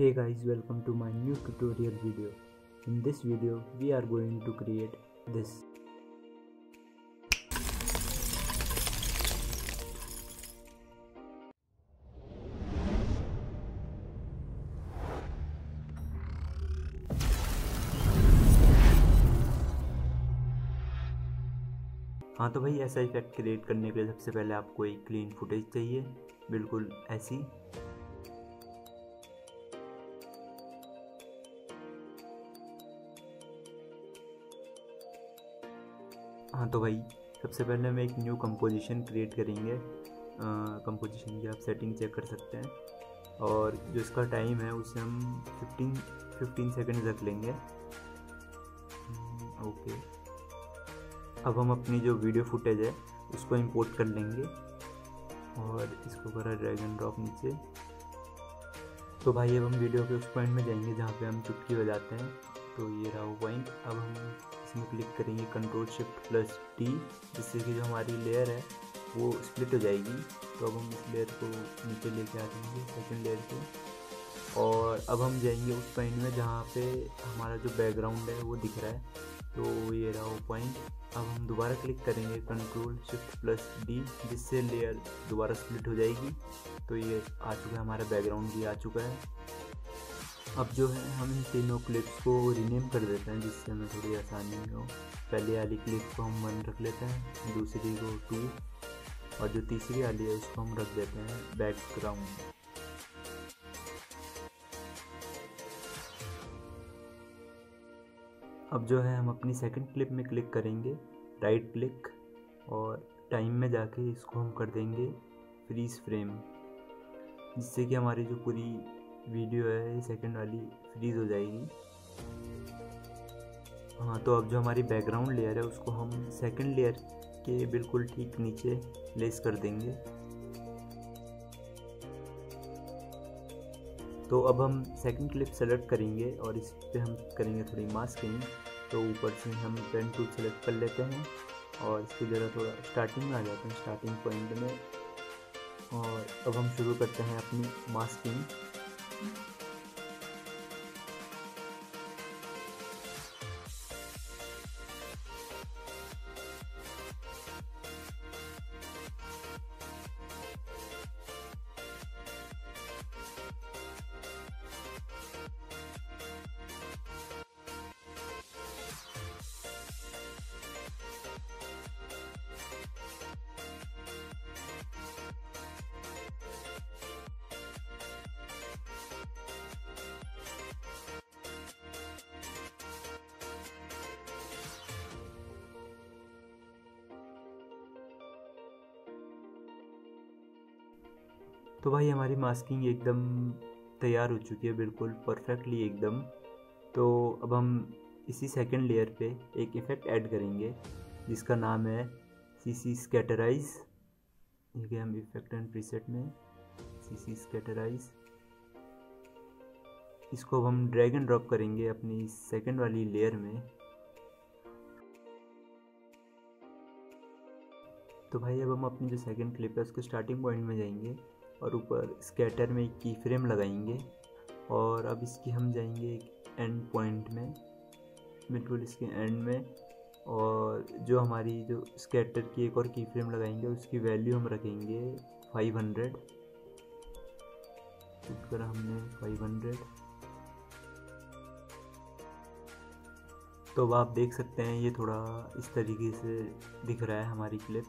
Hey guys, welcome to my new tutorial video. In this video, we are going to create this. हाँ तो भाई ऐसा effect create करने के लिए सबसे पहले आपको एक क्लीन फुटेज चाहिए बिल्कुल ऐसी हाँ तो भाई, सबसे पहले हम एक न्यू कंपोजिशन क्रिएट करेंगे। कंपोजिशन की आप सेटिंग चेक कर सकते हैं। और जो इसका टाइम है, उसे हम 15 15 सेकंड रख लेंगे। ओके अब हम अपनी जो वीडियो फुटेज है, उसको इंपोर्ट कर लेंगे। और इसको करा ड्रैग एंड ड्रॉप नीचे। तो भाई, अब हम वीडियो के उस पॉइंट में जाएँगे जहाँ पे हम चुटकी बजाते हैं। तो ये रहा वो पॉइंट अब हम इसमें क्लिक करेंगे कंट्रोल शिफ्ट प्लस टी जिससे कि जो हमारी लेयर है, वो स्प्लिट हो जाएगी। तो अब हम इस लेयर को नीचे लेके आ जाएँगे सेकेंड लेयर पे। और अब हम जाएँगे उस पॉइंट में जहाँ पे हमारा जो बैकग्राउंड है, वो दिख रहा है। तो ये रहा वो पॉइंट अब हम दोबारा क्लिक करेंगे कंट्रोल शिफ्ट प्लस डी जिससे लेयर दोबारा स्प्लिट हो जाएगी। तो ये आ चुका है, हमारा बैकग्राउंड भी आ चुका है। अब जो है, हम इन तीनों क्लिप्स को रीनेम कर देते हैं, जिससे हमें थोड़ी आसानी हो। पहले वाली क्लिप को हम वन रख लेते हैं, दूसरी को टू और जो तीसरी वाली है, उसको हम रख देते हैं बैकग्राउंड अब जो है, हम अपनी सेकंड क्लिप में क्लिक करेंगे राइट क्लिक और टाइम में जाके इसको हम कर देंगे फ्रीज फ्रेम जिससे कि हमारी जो पूरी वीडियो है सेकंड वाली फ्रीज हो जाएगी। हाँ तो अब जो हमारी बैकग्राउंड लेयर है, उसको हम सेकंड लेयर के बिल्कुल ठीक नीचे प्लेस कर देंगे। तो अब हम सेकंड क्लिप सेलेक्ट करेंगे और इस पर हम करेंगे थोड़ी मास्किंग तो ऊपर से हम पेन टूल सेलेक्ट कर लेते हैं और इसकी जगह थोड़ा स्टार्टिंग में आ जाते हैं स्टार्टिंग पॉइंट में। और अब हम शुरू करते हैं अपनी मास्किंग Thank you. तो भाई हमारी मास्किंग एकदम तैयार हो चुकी है, बिल्कुल परफेक्टली एकदम। तो अब हम इसी सेकंड लेयर पे एक इफ़ेक्ट ऐड करेंगे, जिसका नाम है सी सी स्कैटराइज ये हम इफ़ेक्ट एंड प्रीसेट में सी सी स्कैटराइज इसको अब हम ड्रैग एंड ड्रॉप करेंगे अपनी सेकंड वाली लेयर में। तो भाई अब हम अपनी जो सेकंड क्लिप है, उसके स्टार्टिंग पॉइंट में जाएँगे। और ऊपर स्केटर में की फ्रेम लगाएँगे और अब इसकी हम जाएँगे एक एंड पॉइंट में। बिल्कुल इसके एंड में और जो हमारी जो स्केटर की एक और की फ्रेम लगाएँगे, उसकी वैल्यू हम रखेंगे 500 इस पर हमने 500 तो अब आप देख सकते हैं, ये थोड़ा इस तरीके से दिख रहा है हमारी क्लिप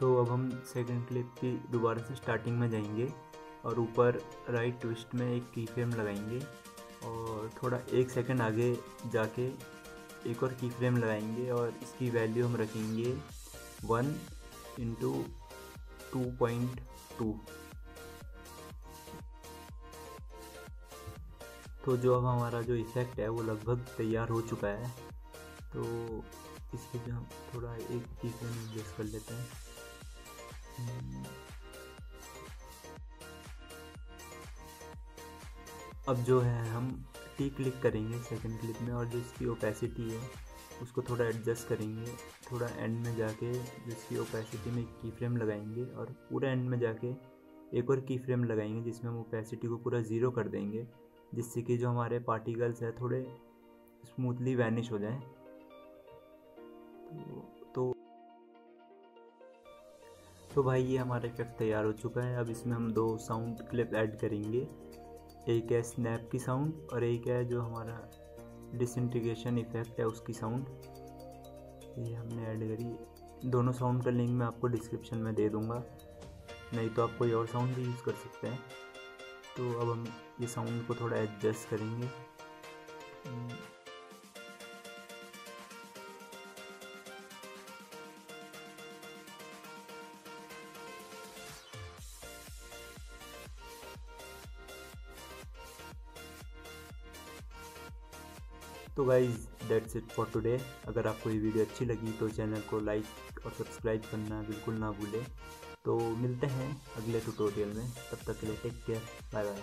तो अब हम सेकंड क्लिप की दोबारा से स्टार्टिंग में जाएँगे और ऊपर राइट ट्विस्ट में एक की फ्रेम लगाएँगे और थोड़ा एक सेकंड आगे जाके एक और की फ्रेम लगाएँगे और इसकी वैल्यू हम रखेंगे one into two point two तो जो अब हमारा जो इफ़ेक्ट है वो लगभग तैयार हो चुका है। तो इसके जो हम थोड़ा एक की फ्रेम एडजस्ट कर लेते हैं। अब जो है हम टी क्लिक करेंगे सेकंड क्लिक में और जो इसकी ओपेसिटी है उसको थोड़ा एडजस्ट करेंगे। थोड़ा एंड में जाके जिसकी ओपेसिटी में की फ्रेम लगाएँगे और पूरा एंड में जाके एक और की फ्रेम लगाएँगे जिसमें हम ओपेसिटी को पूरा ज़ीरो कर देंगे जिससे कि जो हमारे पार्टिकल्स हैं थोड़े स्मूथली वैनिश हो जाएँ। तो, तो भाई ये हमारा इफ़ेक्ट तैयार हो चुका है। अब इसमें हम दो साउंड क्लिप ऐड करेंगे। एक है स्नैप की साउंड और एक है जो हमारा डिसइंटीग्रेशन इफ़ेक्ट है उसकी साउंड ये हमने ऐड करी। दोनों साउंड का लिंक मैं आपको डिस्क्रिप्शन में दे दूँगा। नहीं तो आप कोई और साउंड भी यूज़ कर सकते हैं। तो अब हम ये साउंड को थोड़ा एडजस्ट करेंगे। तो guys that's it for today अगर आपको ये वीडियो अच्छी लगी तो चैनल को लाइक और सब्सक्राइब करना बिल्कुल ना भूलें। तो मिलते हैं अगले ट्यूटोरियल में। तब तक के लिए टेक केयर बाय बाय